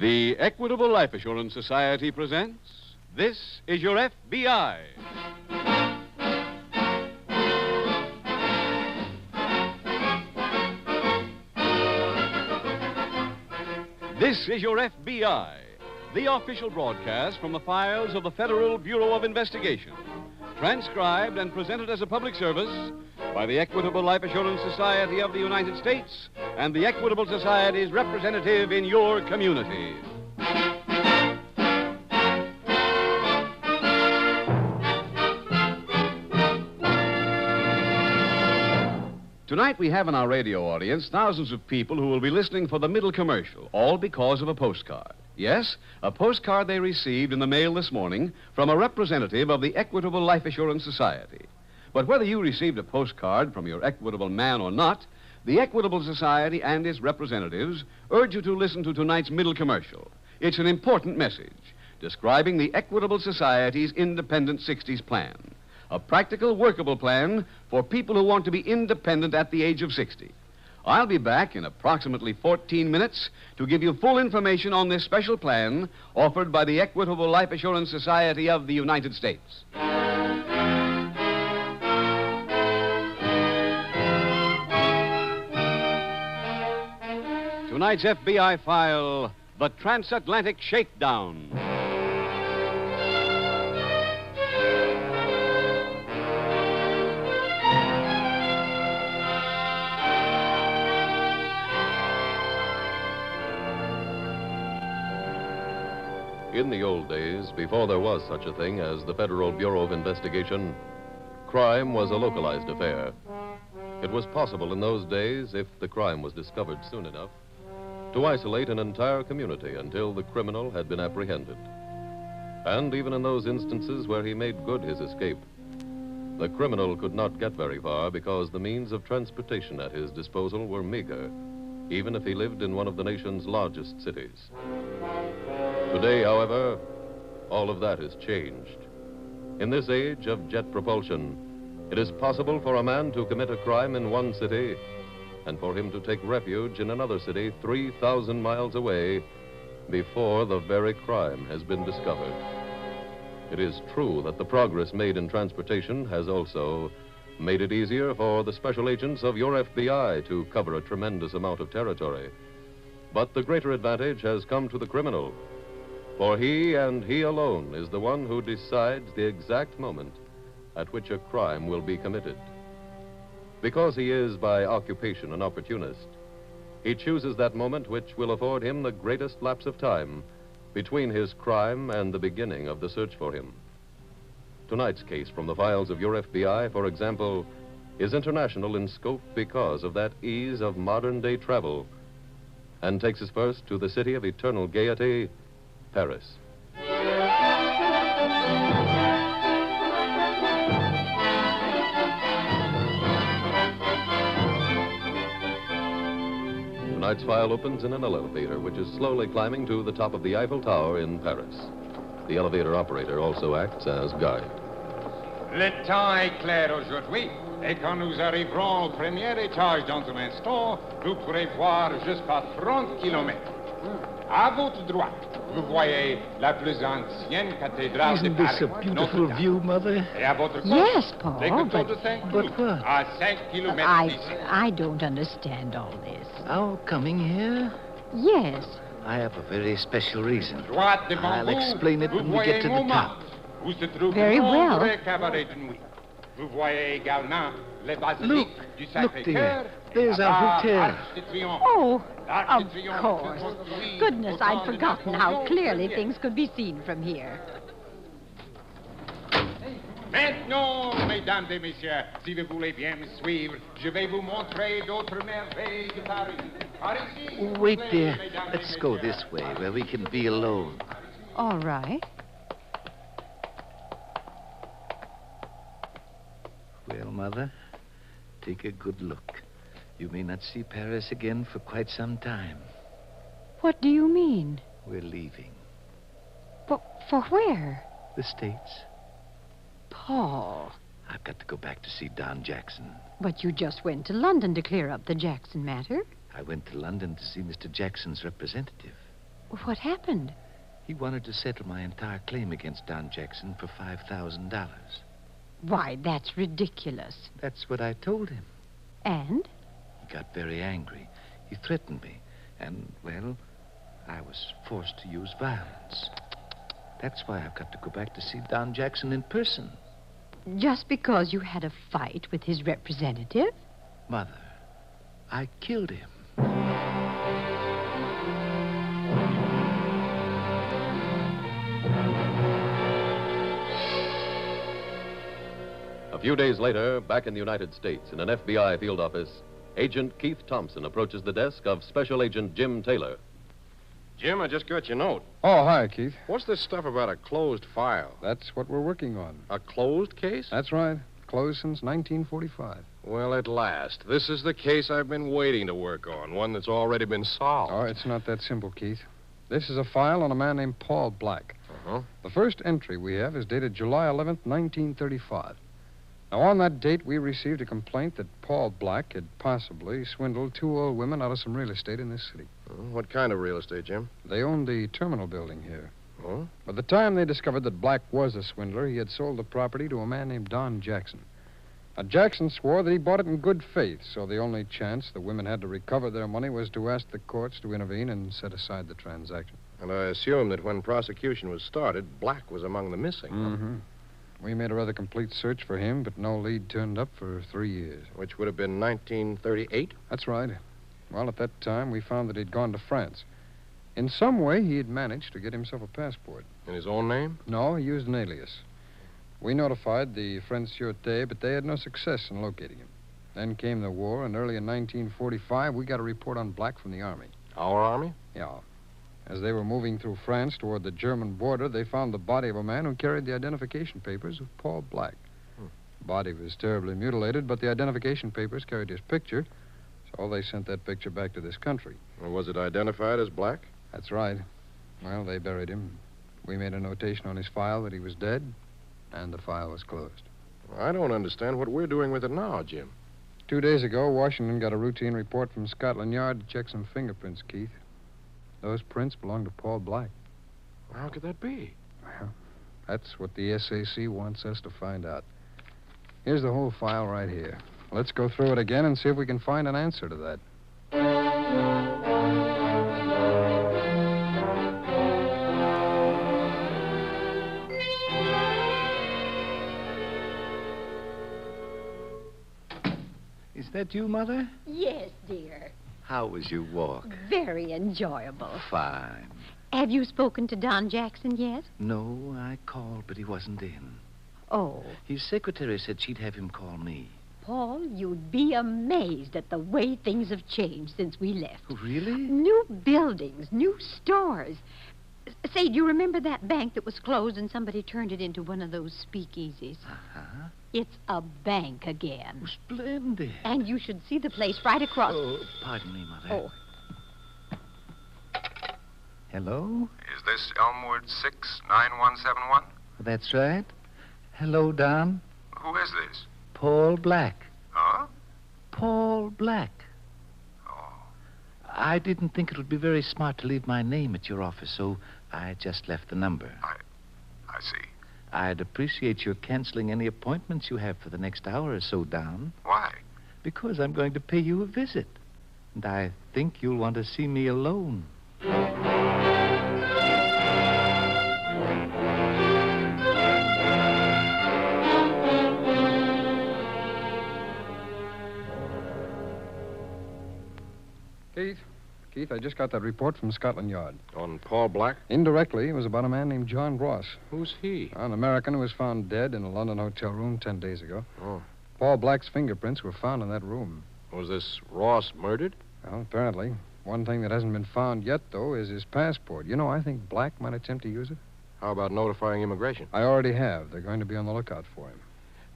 The Equitable Life Assurance Society presents This is Your FBI. This is Your FBI, the official broadcast from the files of the Federal Bureau of Investigation, transcribed and presented as a public service by the Equitable Life Assurance Society of the United States and the Equitable Society's representative in your community. Tonight we have in our radio audience thousands of people who will be listening for the middle commercial, all because of a postcard. Yes, a postcard they received in the mail this morning from a representative of the Equitable Life Assurance Society. But whether you received a postcard from your Equitable man or not, the Equitable Society and its representatives urge you to listen to tonight's middle commercial. It's an important message describing the Equitable Society's Independent 60s plan. A practical, workable plan for people who want to be independent at the age of 60. I'll be back in approximately 14 minutes to give you full information on this special plan offered by the Equitable Life Assurance Society of the United States. Tonight's FBI file The Transatlantic Shakedown. In the old days, before there was such a thing as the Federal Bureau of Investigation, crime was a localized affair. It was possible in those days, if the crime was discovered soon enough, to isolate an entire community until the criminal had been apprehended. And even in those instances where he made good his escape, the criminal could not get very far because the means of transportation at his disposal were meager, even if he lived in one of the nation's largest cities. Today, however, all of that has changed. In this age of jet propulsion, it is possible for a man to commit a crime in one city and for him to take refuge in another city 3,000 miles away before the very crime has been discovered. It is true that the progress made in transportation has also made it easier for the special agents of your FBI to cover a tremendous amount of territory. But the greater advantage has come to the criminal, for he and he alone is the one who decides the exact moment at which a crime will be committed. Because he is by occupation an opportunist, he chooses that moment which will afford him the greatest lapse of time between his crime and the beginning of the search for him. Tonight's case from the files of your FBI, for example, is international in scope because of that ease of modern day travel and takes us first to the city of eternal gaiety, Paris. Tonight's file opens in an elevator which is slowly climbing to the top of the Eiffel Tower in Paris. The elevator operator also acts as guide. Le temps est clair aujourd'hui, et quand nous arriverons au premier étage dans un instant, vous pourrez voir jusqu'à 30 kilomètres. Mm. À votre droite, vous voyez la plus ancienne cathédrale Isn't de this a beautiful Notre-Dame. view, Mother? Et à votre gauche, Yes, Paul, l'écriture but- de but what? à 5 kilomètres I, d'ici. I don't understand all this. Our coming here? Yes. I have a very special reason. Droite devant I'll vous, explain it vous when we voyez get to the Montmartre, top. Où se trouve Very le well. cabaret de nuit. Vous voyez également les Look, look Sacré-Cœur. there. et There's our hotel. Arc de Triomphe. Oh, of course. Goodness, I'd forgotten how clearly things could be seen from here. Maintenant, mesdames et messieurs, si vous voulez bien me suivre, je vais vous montrer d'autres merveilles de Paris. Par ici, Wait plaît, there. mesdames Let's go this way where we can be alone. All right. Well, Mother, take a good look. You may not see Paris again for quite some time. What do you mean? We're leaving. But for where? The States. Paul. I've got to go back to see Don Jackson. But you just went to London to clear up the Jackson matter. I went to London to see Mr. Jackson's representative. What happened? He wanted to settle my entire claim against Don Jackson for $5,000. Why, that's ridiculous. That's what I told him. And? He got very angry. He threatened me. And, well, I was forced to use violence. That's why I've got to go back to see Don Jackson in person. Just because you had a fight with his representative? Mother, I killed him. Few days later, back in the United States, in an FBI field office, Agent Keith Thompson approaches the desk of Special Agent Jim Taylor. Jim, I just got your note. Oh, hi, Keith. What's this stuff about a closed file? That's what we're working on. A closed case? That's right. Closed since 1945. Well, at last. This is the case I've been waiting to work on, one that's already been solved. Oh, it's not that simple, Keith. This is a file on a man named Paul Black. Uh-huh. The first entry we have is dated July 11th, 1935. Now, on that date, we received a complaint that Paul Black had possibly swindled two old women out of some real estate in this city. Uh, What kind of real estate, Jim? They owned the terminal building here. Oh? By the time they discovered that Black was a swindler, he had sold the property to a man named Don Jackson. Now, Jackson swore that he bought it in good faith, so the only chance the women had to recover their money was to ask the courts to intervene and set aside the transaction. And I assume that when prosecution was started, Black was among the missing. Mm-hmm. We made a rather complete search for him, but no lead turned up for three years. which would have been 1938. That's right. Well, at that time, we found that he'd gone to France. In some way, he had managed to get himself a passport. In his own name? No, he used an alias. We notified the French Sûreté, but they had no success in locating him. Then came the war, and early in 1945, we got a report on Black from the Army. Our army? Yeah. As they were moving through France toward the German border, they found the body of a man who carried the identification papers of Paul Black. Hmm. The body was terribly mutilated, but the identification papers carried his picture, so they sent that picture back to this country. Or was it identified as Black? That's right. Well, they buried him. We made a notation on his file that he was dead, and the file was closed. I don't understand what we're doing with it now, Jim. Two days ago, Washington got a routine report from Scotland Yard to check some fingerprints, Keith. Those prints belong to Paul Black. How could that be? Well, that's what the SAC wants us to find out. Here's the whole file right here. Let's go through it again and see if we can find an answer to that. Is that you, Mother? Yes, dear. How was your walk? Very enjoyable. Fine. Have you spoken to Don Jackson yet? No, I called, but he wasn't in. Oh, His secretary said she'd have him call me. Paul, you'd be amazed at the way things have changed since we left. Really? New buildings, new stores. S- Say, do you remember that bank that was closed and somebody turned it into one of those speakeasies? Uh-huh. It's a bank again. Oh, splendid. And you should see the place right across. Oh, pardon me, Mother. Oh. Hello? Is this Elmwood 69171? That's right. Hello, Don. Who is this? Paul Black. Huh? Paul Black. Oh. I didn't think it would be very smart to leave my name at your office, so I just left the number. I I see. I'd appreciate your canceling any appointments you have for the next hour or so, Don, Why? because I'm going to pay you a visit. And I think you'll want to see me alone. Keith, I just got that report from Scotland Yard. On Paul Black? Indirectly, it was about a man named John Ross, Who's he? an American who was found dead in a London hotel room ten days ago. Oh. Paul Black's fingerprints were found in that room. Was this Ross murdered? Well, apparently. One thing that hasn't been found yet, though, is his passport. You know, I think Black might attempt to use it. How about notifying immigration? I already have. They're going to be on the lookout for him.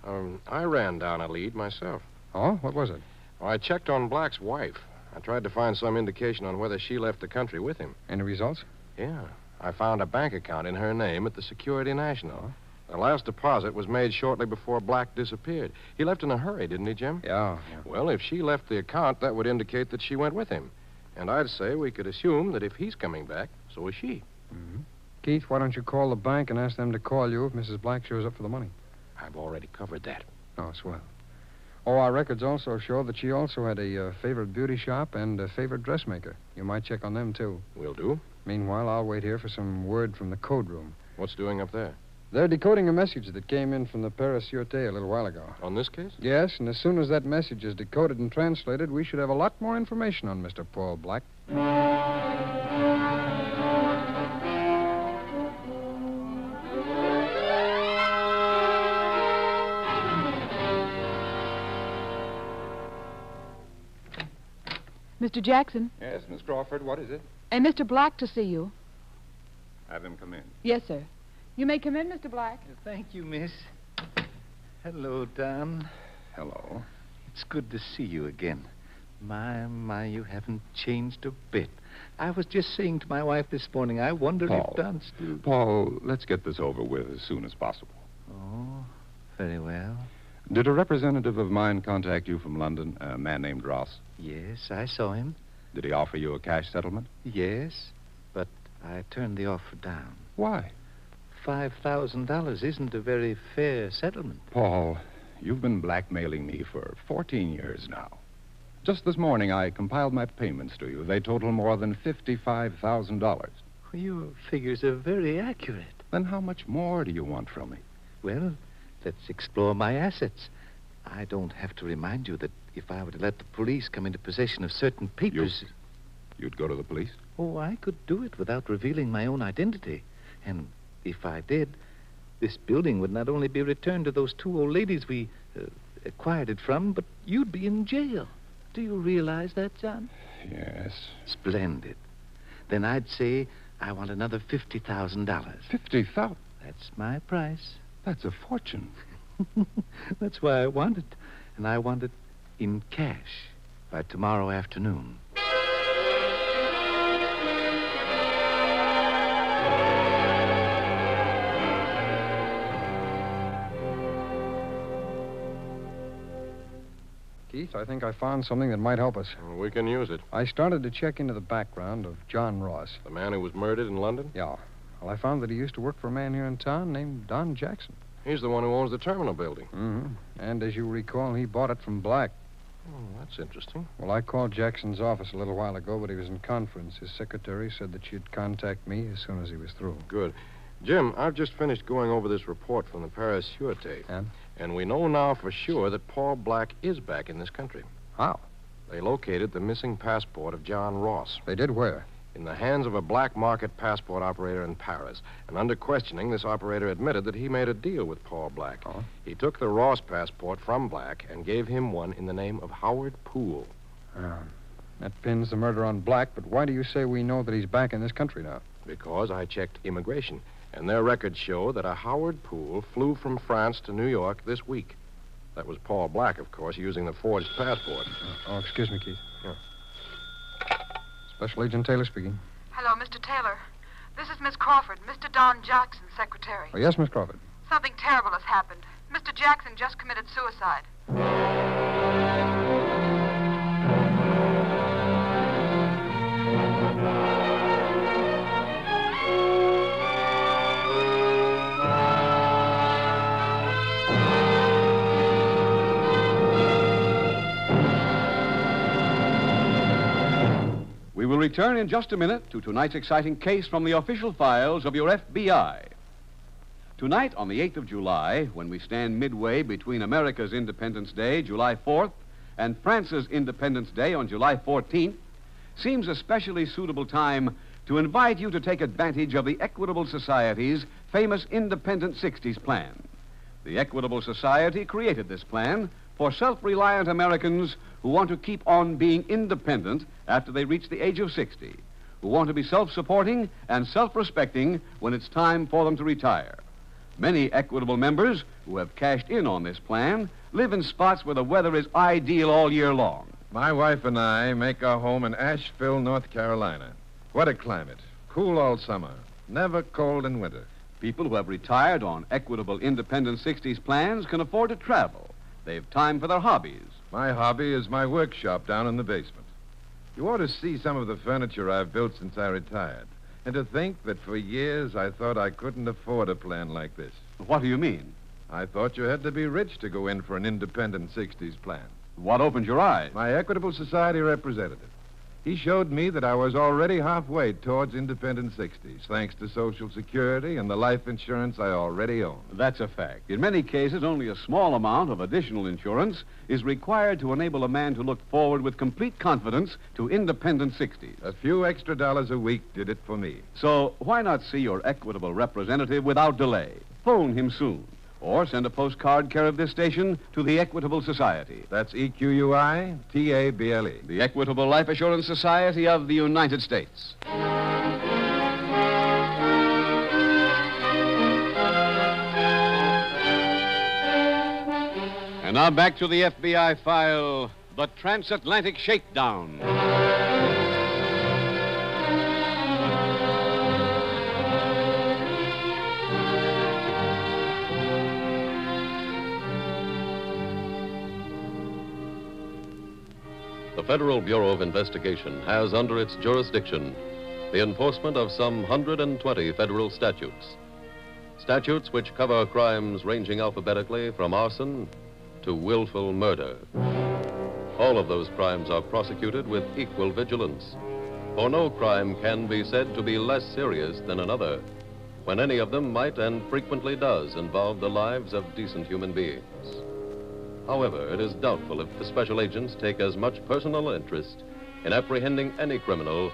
Um, I ran down a lead myself. Oh? What was it? I checked on Black's wife. I tried to find some indication on whether she left the country with him. Any results? Yeah. I found a bank account in her name at the Security National. The last deposit was made shortly before Black disappeared. He left in a hurry, didn't he, Jim? Yeah, yeah. Well, if she left the account, that would indicate that she went with him. And I'd say we could assume that if he's coming back, so is she. Mm-hmm. Keith, why don't you call the bank and ask them to call you if Mrs. Black shows up for the money? I've already covered that. Oh, swell. Oh, our records also show that she also had a uh, favorite beauty shop and a favorite dressmaker. You might check on them, too. We'll do. Meanwhile, I'll wait here for some word from the code room. What's doing up there? They're decoding a message that came in from the Paris Sûreté a little while ago. On this case? Yes, and as soon as that message is decoded and translated, we should have a lot more information on Mr. Paul Black. Mr. Jackson, Yes, Miss Crawford, what is it? and Mr. Black to see you. Have him come in. Yes, sir. You may come in, Mr. Black. Thank you, miss. Hello, Don. Hello. It's good to see you again. My, my, you haven't changed a bit. I was just saying to my wife this morning, I wonder Paul. if Don's still. Paul, let's get this over with as soon as possible. Oh, very well. Did a representative of mine contact you from London, a man named Ross? Yes, I saw him. Did he offer you a cash settlement? Yes, but I turned the offer down. Why? Five thousand dollars isn't a very fair settlement. Paul, you've been blackmailing me for 14 years now. Just this morning, I compiled my payments to you. They total more than $55,000. Well, your figures are very accurate. Then how much more do you want from me? Well, let's explore my assets. I don't have to remind you that if I were to let the police come into possession of certain papers. You'd go to the police? Oh, I could do it without revealing my own identity. And if I did, this building would not only be returned to those two old ladies we uh, acquired it from, but you'd be in jail. Do you realize that, John? Yes. Splendid. Then I'd say I want another $50,000. 50000 That's my price. That's a fortune. That's why I want it. And I want it in cash by tomorrow afternoon. Keith, I think I found something that might help us. We can use it. I started to check into the background of John Ross. The man who was murdered in London? Yeah. Well, I found that he used to work for a man here in town named Don Jackson. He's the one who owns the terminal building. Mm-hmm. And as you recall, he bought it from Black. Oh, that's interesting. Well, I called Jackson's office a little while ago, but he was in conference. His secretary said that she'd contact me as soon as he was through. Good. Jim, I've just finished going over this report from the Paris Sûreté. And? And we know now for sure that Paul Black is back in this country. How? They located the missing passport of John Ross They did where? In the hands of a black market passport operator in Paris. And under questioning, this operator admitted that he made a deal with Paul Black. Oh? He took the Ross passport from Black and gave him one in the name of Howard Poole. Ah. That pins the murder on Black, but why do you say we know that he's back in this country now? Because I checked immigration, and their records show that a Howard Poole flew from France to New York this week. That was Paul Black, of course, using the forged passport. Oh, excuse me, Keith. Yeah. Special Agent Taylor speaking. Hello, Mr. Taylor. This is Miss Crawford, Mr. Don Jackson, secretary. Oh, yes, Miss Crawford. Something terrible has happened. Mr. Jackson just committed suicide. We will return in just a minute to tonight's exciting case from the official files of your FBI. Tonight, on the 8th of July, when we stand midway between America's Independence Day, July 4th, and France's Independence Day on July 14th, seems a specially suitable time to invite you to take advantage of the Equitable Society's famous Independent 60s plan. The Equitable Society created this plan for self reliant Americans who want to keep on being independent after they reach the age of 60, who want to be self supporting and self respecting when it's time for them to retire. Many Equitable members who have cashed in on this plan live in spots where the weather is ideal all year long. My wife and I make our home in Asheville, North Carolina. What a climate. Cool all summer. Never cold in winter. People who have retired on Equitable Independent 60s plans can afford to travel. They've time for their hobbies. My hobby is my workshop down in the basement. You ought to see some of the furniture I've built since I retired. And to think that for years I thought I couldn't afford a plan like this. What do you mean? I thought you had to be rich to go in for an independent 60s plan. What opened your eyes? My Equitable Society representative. He showed me that I was already halfway towards independent 60s, thanks to Social Security and the life insurance I already own. That's a fact. In many cases, only a small amount of additional insurance is required to enable a man to look forward with complete confidence to independent 60s. A few extra dollars a week did it for me. So why not see your Equitable representative without delay? Phone him soon. Or send a postcard care of this station to the Equitable Society. That's E Q U I T A B L E. The Equitable Life Assurance Society of the United States. And now back to the FBI file The Transatlantic Shakedown. Federal Bureau of Investigation has under its jurisdiction the enforcement of some 120 federal statutes. Statutes which cover crimes ranging alphabetically from arson to willful murder. All of those crimes are prosecuted with equal vigilance, for no crime can be said to be less serious than another when any of them might and frequently does involve the lives of decent human beings. However, it is doubtful if the special agents take as much personal interest in apprehending any criminal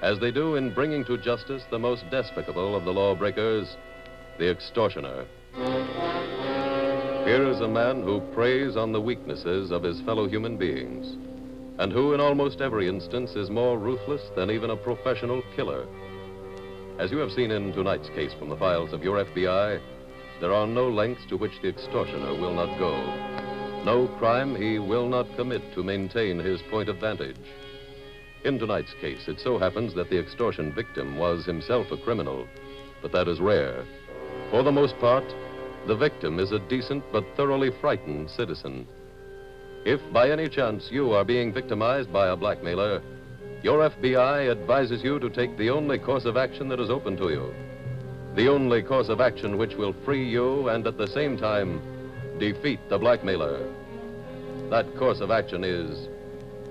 as they do in bringing to justice the most despicable of the lawbreakers, the extortioner. Here is a man who preys on the weaknesses of his fellow human beings, and who, in almost every instance, is more ruthless than even a professional killer. As you have seen in tonight's case from the files of your FBI, there are no lengths to which the extortioner will not go. No crime he will not commit to maintain his point of vantage. In tonight's case, it so happens that the extortion victim was himself a criminal, but that is rare. For the most part, the victim is a decent but thoroughly frightened citizen. If by any chance you are being victimized by a blackmailer, your FBI advises you to take the only course of action that is open to you. The only course of action which will free you and at the same time defeat the blackmailer. That course of action is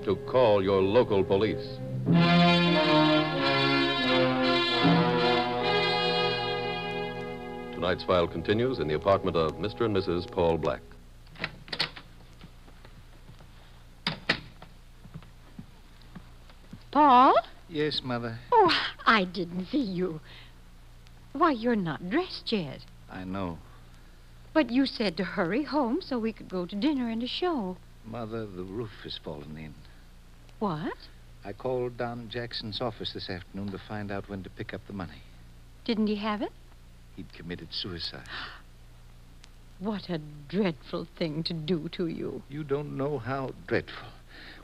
to call your local police. Tonight's file continues in the apartment of Mr. and Mrs. Paul Black. Paul? Yes, Mother. Oh, I didn't see you. Why, you're not dressed yet. I know. But you said to hurry home so we could go to dinner and a show. Mother, the roof has fallen in. What? I called Don Jackson's office this afternoon to find out when to pick up the money. Didn't he have it? He'd committed suicide. What a dreadful thing to do to you. You don't know how dreadful.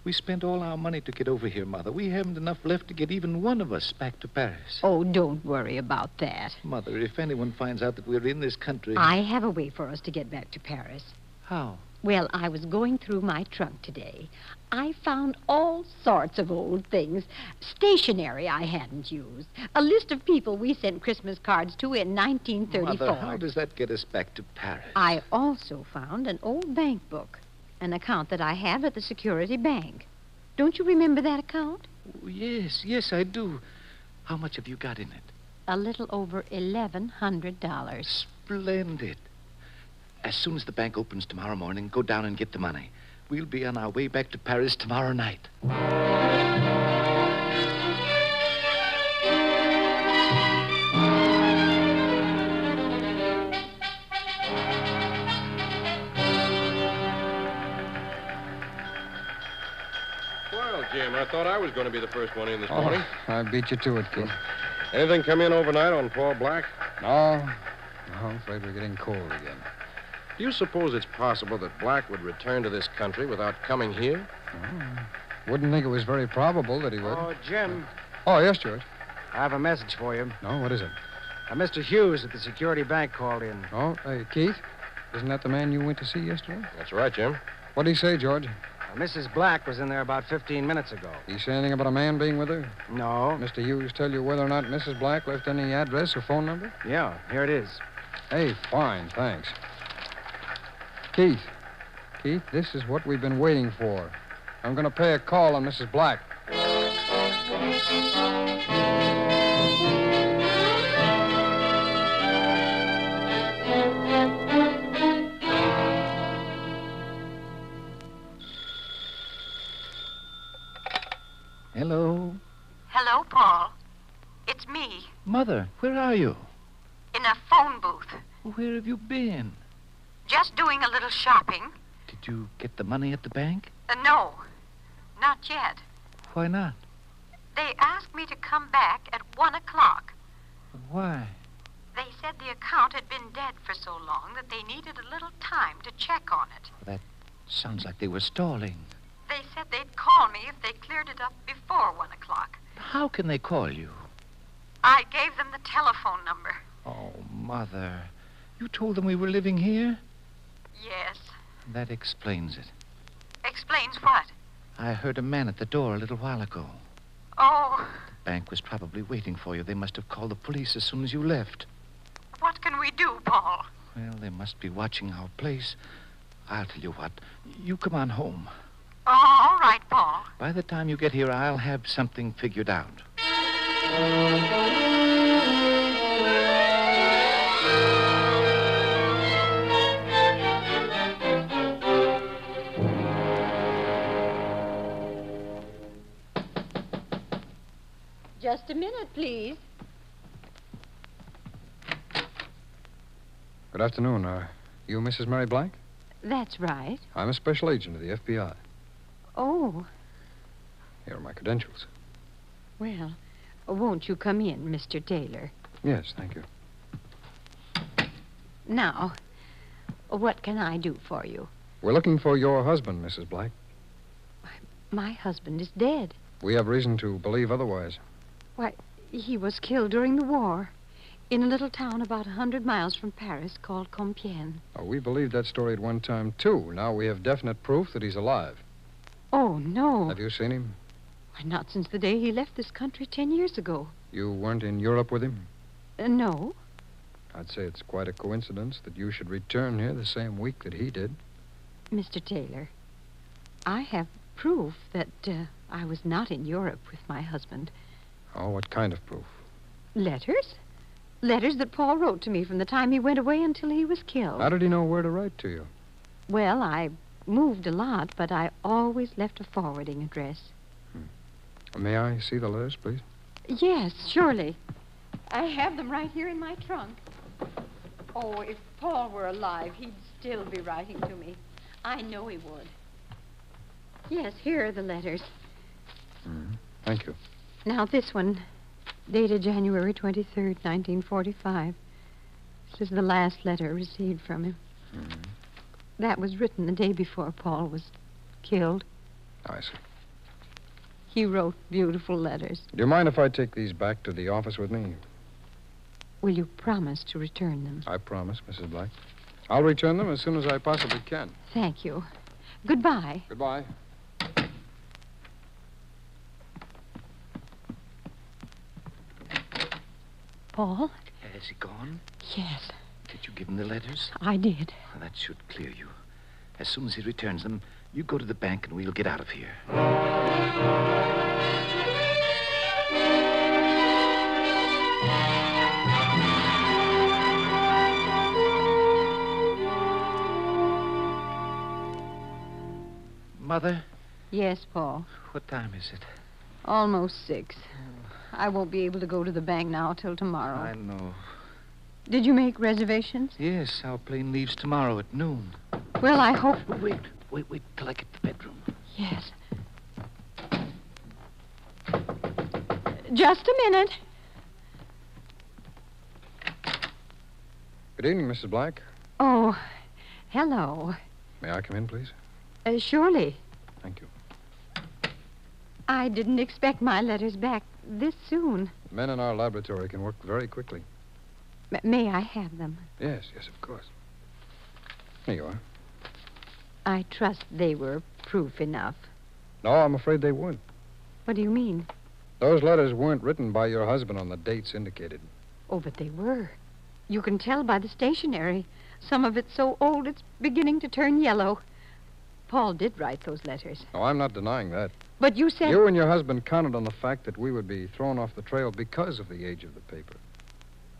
We spent all our money to get over here, Mother. We haven't enough left to get even one of us back to Paris. Oh, don't worry about that. Mother, if anyone finds out that we're in this country. I have a way for us to get back to Paris. How? Well, I was going through my trunk today. I found all sorts of old things, stationery I hadn't used, a list of people we sent Christmas cards to in 1934. Mother, how does that get us back to Paris? I also found an old bank book, an account that I have at the Security Bank. Don't you remember that account? Oh, yes, yes, I do. How much have you got in it? A little over $1,100. Splendid. As soon as the bank opens tomorrow morning, go down and get the money. We'll be on our way back to Paris tomorrow night. Thought I was going to be the first one in this Oh, morning. I beat you to it, kid. Anything come in overnight on Paul Black? No. No, I'm afraid we're getting cold again. Do you suppose it's possible that Black would return to this country without coming here? Wouldn't think it was very probable that he would. Oh, Jim, Oh, yes, George. I have a message for you. No, what is it? Uh, Mr. Hughes at the security bank called in. Oh, hey, Keith? Isn't that the man you went to see yesterday? That's right, Jim. What did he say, George? Mrs. Black was in there about 15 minutes ago. You say anything about a man being with her? No. Mr. Hughes tell you whether or not Mrs. Black left any address or phone number? Yeah, here it is. Hey, fine, thanks. Keith. Keith, this is what we've been waiting for. I'm going to pay a call on Mrs. Black. Mother, where are you? in a phone booth. Where have you been? Just doing a little shopping. Did you get the money at the bank? Uh, no, not yet. Why not? They asked me to come back at one o'clock. Why? They said the account had been dead for so long that they needed a little time to check on it. That sounds like they were stalling. They said they'd call me if they cleared it up before one o'clock. How can they call you? I gave them the telephone number. Oh, Mother. You told them we were living here? Yes. That explains it. Explains what? I heard a man at the door a little while ago. Oh, The bank was probably waiting for you. They must have called the police as soon as you left. what can we do, Paul? Well, they must be watching our place. I'll tell you what. You come on home. Oh, all right, Paul. By the time you get here, I'll have something figured out. Just a minute, please. Good afternoon. Are you Mrs. Mary Black? That's right. I'm a special agent of the FBI. Oh, Here are my credentials. well, won't you come in, Mr. Taylor? Yes, thank you. Now, what can I do for you? We're looking for your husband, Mrs. Black. My husband is dead. We have reason to believe otherwise. Why, he was killed during the war in a little town about a hundred miles from Paris called Compiègne. Oh, we believed that story at one time, too. Now we have definite proof that he's alive. Oh, no. Have you seen him? Why, not since the day he left this country ten years ago. You weren't in Europe with him? Uh, no. I'd say it's quite a coincidence that you should return here the same week that he did. Mr. Taylor, I have proof that uh, I was not in Europe with my husband. Oh, what kind of proof? Letters? Letters that Paul wrote to me from the time he went away until he was killed. How did he know where to write to you? Well, I moved a lot, but I always left a forwarding address. Hmm. May I see the letters, please? Yes, surely. I have them right here in my trunk. Oh, if Paul were alive, he'd still be writing to me. I know he would. Yes, here are the letters. Hmm. Thank you. Now, this one, dated January 23rd, 1945. This is the last letter received from him. Mm-hmm. That was written the day before Paul was killed. Oh, I see. He wrote beautiful letters. Do you mind if I take these back to the office with me? Will you promise to return them? I promise, Mrs. Black. I'll return them as soon as I possibly can. Thank you. Goodbye. Goodbye. Paul? Has he gone? Yes, Did you give him the letters? I did. Well, that should clear you. As soon as he returns them, you go to the bank and we'll get out of here. Mother, Yes, Paul. what time is it? Almost six. I won't be able to go to the bank now till tomorrow. I know. Did you make reservations? Yes, our plane leaves tomorrow at noon. Well, I hope. Wait, wait, wait till I get to the bedroom. Yes. Just a minute. Good evening, Mrs. Black. Oh, hello. May I come in, please? Uh, surely. Thank you. I didn't expect my letters back this soon. Men in our laboratory can work very quickly. M- may I have them? Yes, yes, of course. Here you are. I trust they were proof enough. No, I'm afraid they weren't. What do you mean? Those letters weren't written by your husband on the dates indicated. Oh, but they were. You can tell by the stationery. Some of it's so old it's beginning to turn yellow. Paul did write those letters. No, I'm not denying that. But you said. You and your husband counted on the fact that we would be thrown off the trail because of the age of the paper.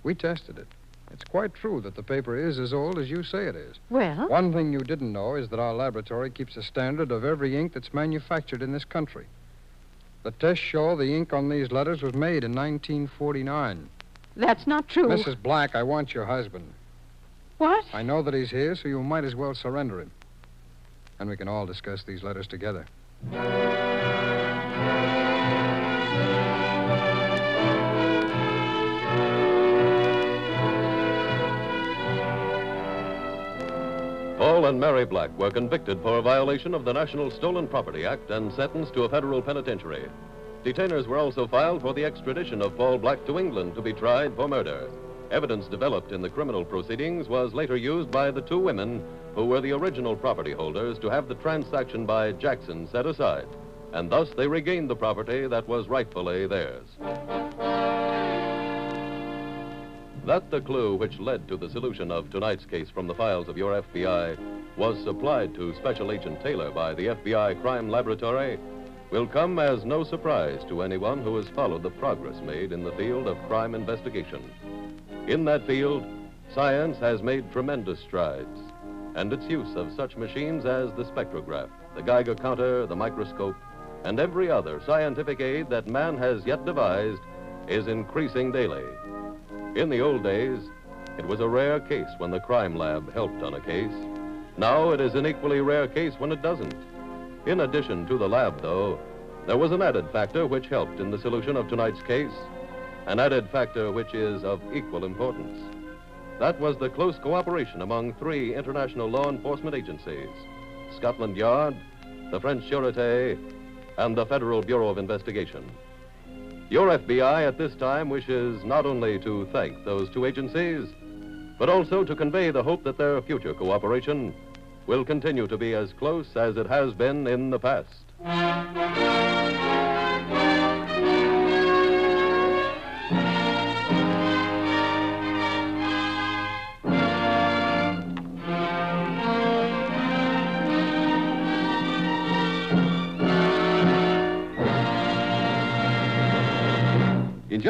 We tested it. It's quite true that the paper is as old as you say it is. Well? One thing you didn't know is that our laboratory keeps a standard of every ink that's manufactured in this country. The tests show the ink on these letters was made in 1949. That's not true. Mrs. Black, I want your husband. What? I know that he's here, so you might as well surrender him. And we can all discuss these letters together. And Mary Black were convicted for a violation of the National Stolen Property Act and sentenced to a federal penitentiary. Detainers were also filed for the extradition of Paul Black to England to be tried for murder. Evidence developed in the criminal proceedings was later used by the two women who were the original property holders to have the transaction by Jackson set aside, and thus they regained the property that was rightfully theirs. That the clue which led to the solution of tonight's case from the files of your FBI was supplied to Special Agent Taylor by the FBI Crime Laboratory will come as no surprise to anyone who has followed the progress made in the field of crime investigation. In that field, science has made tremendous strides, and its use of such machines as the spectrograph, the Geiger counter, the microscope, and every other scientific aid that man has yet devised is increasing daily. In the old days, it was a rare case when the crime lab helped on a case. Now it is an equally rare case when it doesn't. In addition to the lab, though, there was an added factor which helped in the solution of tonight's case, an added factor which is of equal importance. That was the close cooperation among three international law enforcement agencies Scotland Yard, the French Sûreté, and the Federal Bureau of Investigation. Your FBI at this time wishes not only to thank those two agencies, but also to convey the hope that their future cooperation will continue to be as close as it has been in the past.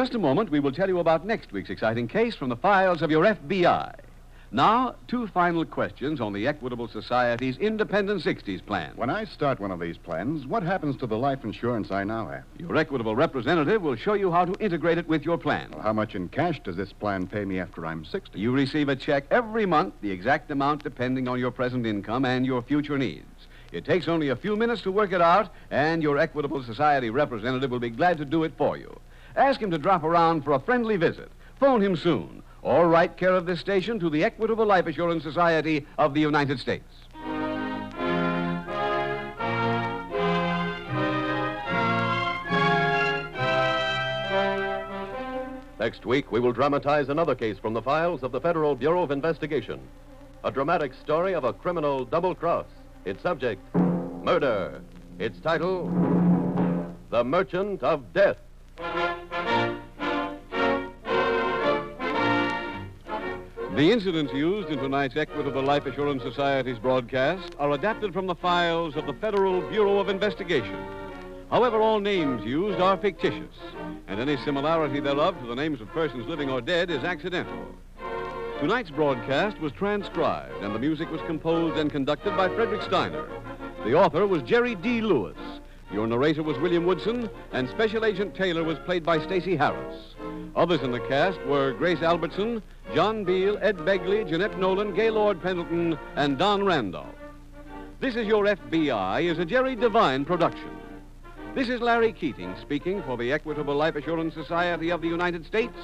Just a moment, we will tell you about next week's exciting case from the files of your FBI. Now, two final questions on the Equitable Society's Independent 60s plan. When I start one of these plans, what happens to the life insurance I now have? Your Equitable representative will show you how to integrate it with your plan. Well, how much in cash does this plan pay me after I'm 60? You receive a check every month, the exact amount depending on your present income and your future needs. It takes only a few minutes to work it out, and your Equitable Society representative will be glad to do it for you. Ask him to drop around for a friendly visit. Phone him soon, or write care of this station to the Equitable Life Assurance Society of the United States. Next week, we will dramatize another case from the files of the Federal Bureau of Investigation. A dramatic story of a criminal double cross. Its subject, murder. Its title, The Merchant of Death. The incidents used in tonight's Equitable Life Assurance Society's broadcast are adapted from the files of the Federal Bureau of Investigation. However, all names used are fictitious, and any similarity thereof to the names of persons living or dead is accidental. Tonight's broadcast was transcribed, and the music was composed and conducted by Frederick Steiner. The author was Jerry D. Lewis. Your narrator was William Woodson, and Special Agent Taylor was played by Stacy Harris. Others in the cast were Grace Albertson, John Beale, Ed Begley, Jeanette Nolan, Gaylord Pendleton, and Don Randolph. This is Your FBI is a Jerry Devine production. This is Larry Keating speaking for the Equitable Life Assurance Society of the United States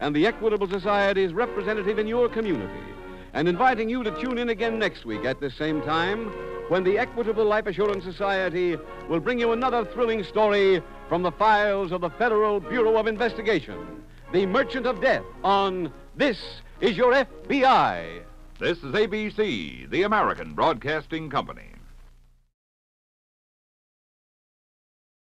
and the Equitable Society's representative in your community, and inviting you to tune in again next week at this same time when the Equitable Life Assurance Society will bring you another thrilling story from the files of the Federal Bureau of Investigation, The Merchant of Death, on This is Your FBI. This is ABC, the American Broadcasting Company.